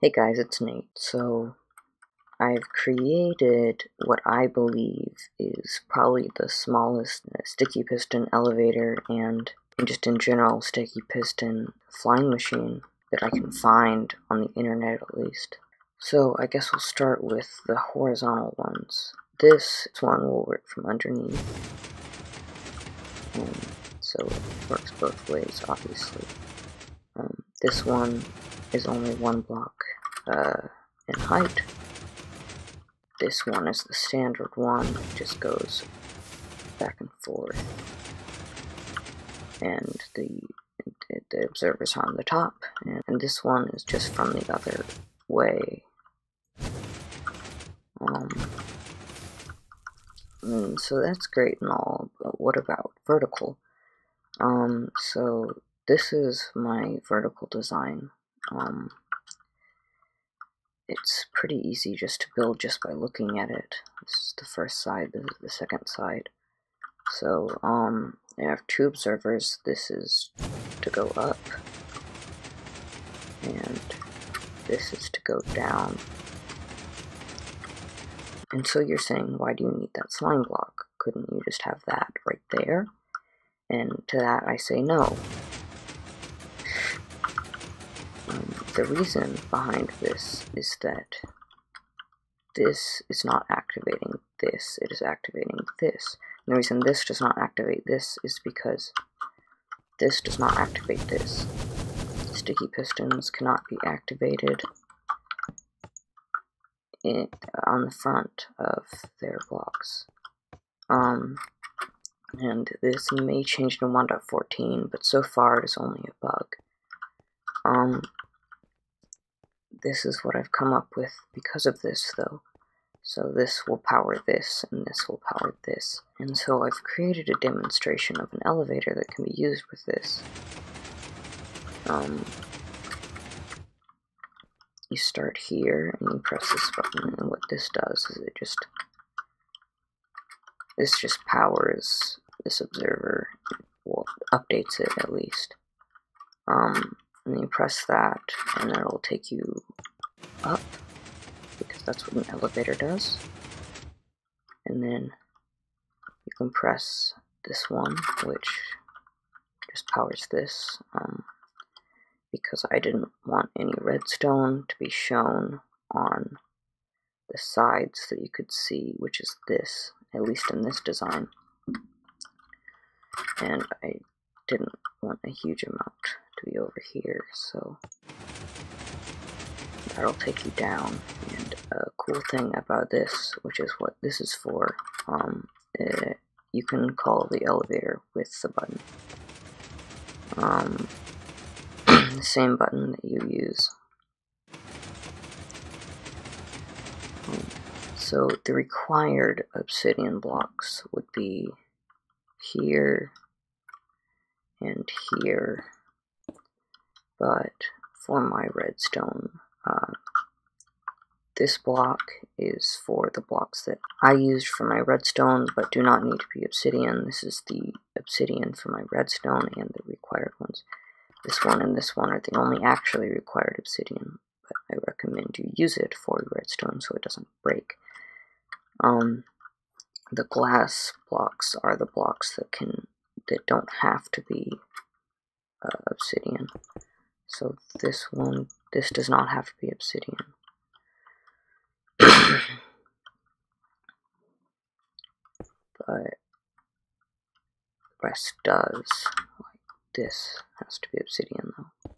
Hey guys, it's Nate. So, I've created what I believe is probably the smallest sticky piston elevator and just in general sticky piston flying machine that I can find on the internet at least. So, I guess we'll start with the horizontal ones. This one will work from underneath. Um, so, it works both ways, obviously. Um, this one is only one block uh, in height. This one is the standard one, it just goes back and forth. And the, the observer's on the top, and, this one is just from the other way. Um, and so that's great and all, but what about vertical? Um, so this is my vertical design. Um, it's pretty easy just to build just by looking at it. This is the first side, this is the second side. So, um, I have two observers. This is to go up, and this is to go down. And so you're saying, why do you need that slime block? Couldn't you just have that right there? And to that I say no. The reason behind this is that this is not activating this, it is activating this. And the reason this does not activate this is because this does not activate this. Sticky pistons cannot be activated in, on the front of their blocks. Um, and this may change in 1.14, but so far it is only a bug. Um, this is what I've come up with because of this, though. So this will power this, and this will power this. And so I've created a demonstration of an elevator that can be used with this. Um, you start here, and you press this button, and what this does is it just... This just powers this observer, well, updates it at least. Um, and you press that and it'll take you up because that's what an elevator does. And then you can press this one which just powers this um, because I didn't want any redstone to be shown on the sides that you could see which is this at least in this design. And I didn't want a huge amount to be over here, so that'll take you down. And a cool thing about this, which is what this is for, um, uh, you can call the elevator with the button. Um, the same button that you use. So the required obsidian blocks would be here and here but for my redstone, uh, this block is for the blocks that I used for my redstone, but do not need to be obsidian. This is the obsidian for my redstone and the required ones. This one and this one are the only actually required obsidian, but I recommend you use it for redstone so it doesn't break. Um, the glass blocks are the blocks that can that don't have to be uh, obsidian. So this one, this does not have to be obsidian. but the rest does. Like this has to be obsidian though.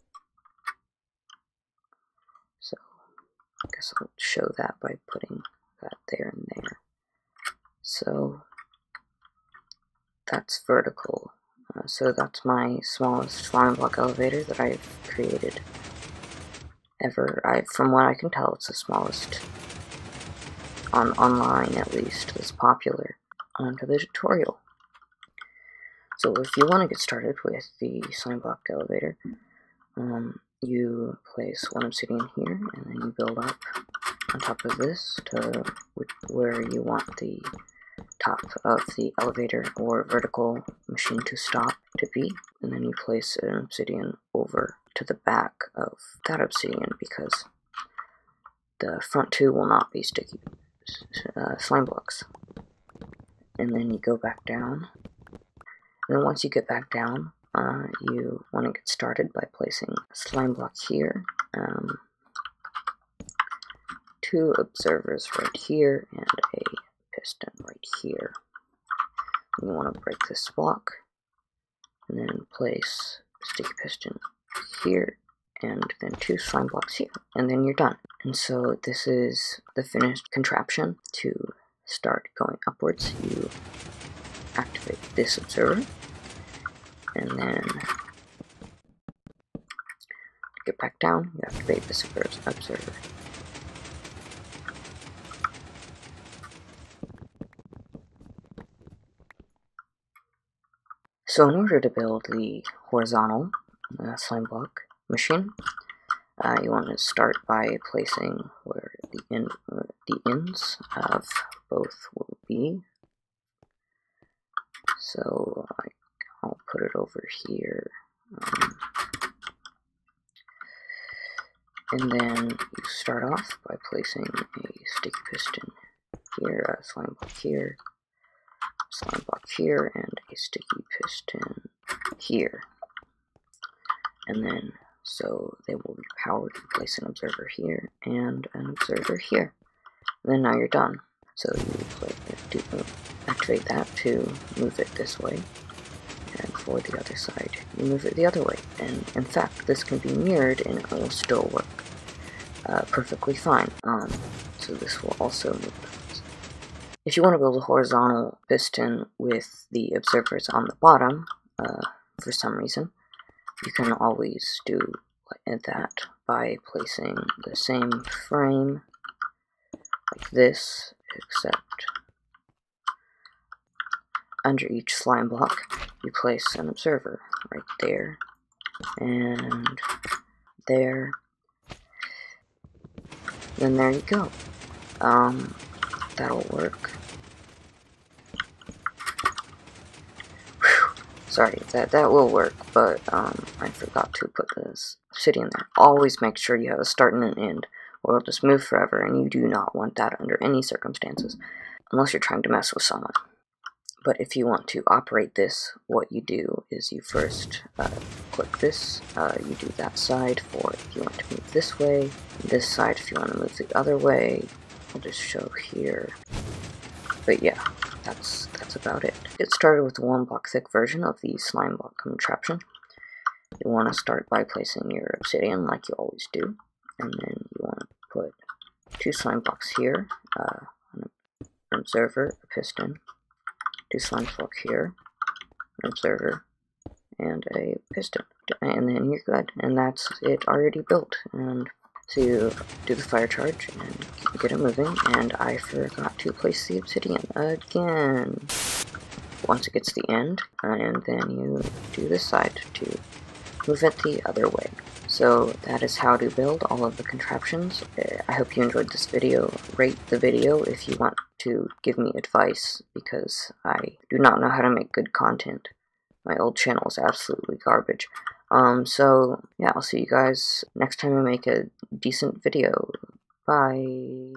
So I guess I'll show that by putting that there and there. So that's vertical uh, so that's my smallest slime block elevator that I've created ever. I, from what I can tell, it's the smallest on online at least that's popular. On to the tutorial. So if you want to get started with the slime block elevator, um, you place one obsidian here, and then you build up on top of this to where you want the top of the elevator or vertical machine to stop to be, and then you place an obsidian over to the back of that obsidian because the front two will not be sticky uh, slime blocks. And then you go back down. And then once you get back down, uh, you want to get started by placing a slime block here, um, two observers right here, and a piston right here. And you want to break this block, and then place sticky piston here, and then two slime blocks here, and then you're done. And so this is the finished contraption. To start going upwards, you activate this observer, and then get back down, you activate this observer. So in order to build the horizontal uh, slime block machine, uh, you want to start by placing where the, end, uh, the ends of both will be. So I, will put it over here. Um, and then you start off by placing a sticky piston here, a slime block here, slime block here, and a sticky piston here. And then, so they will be powered. Place an observer here and an observer here. And then now you're done. So you play, do, activate that to move it this way. And for the other side, you move it the other way. And in fact, this can be mirrored and it will still work uh, perfectly fine. Um, so this will also move if you want to build a horizontal piston with the observers on the bottom, uh, for some reason, you can always do that by placing the same frame like this, except under each slime block, you place an observer right there, and there, then there you go. Um, that'll work. Whew. Sorry, that, that will work, but um, I forgot to put this obsidian there. Always make sure you have a start and an end, or it'll just move forever, and you do not want that under any circumstances, unless you're trying to mess with someone. But if you want to operate this, what you do is you first uh, click this, uh, you do that side for if you want to move this way, this side if you want to move the other way, I'll just show here. But yeah, that's that's about it. Get started with a one block thick version of the slime block contraption. You want to start by placing your obsidian like you always do, and then you want to put two slime blocks here, uh, an observer, a piston, two slime blocks here, an observer, and a piston. And then you're good, and that's it already built. And to do the fire charge and get it moving, and I forgot to place the obsidian again. Once it gets to the end, and then you do this side to move it the other way. So that is how to build all of the contraptions. Eh, I hope you enjoyed this video. Rate the video if you want to give me advice, because I do not know how to make good content. My old channel is absolutely garbage. Um, so, yeah, I'll see you guys next time I make a decent video. Bye.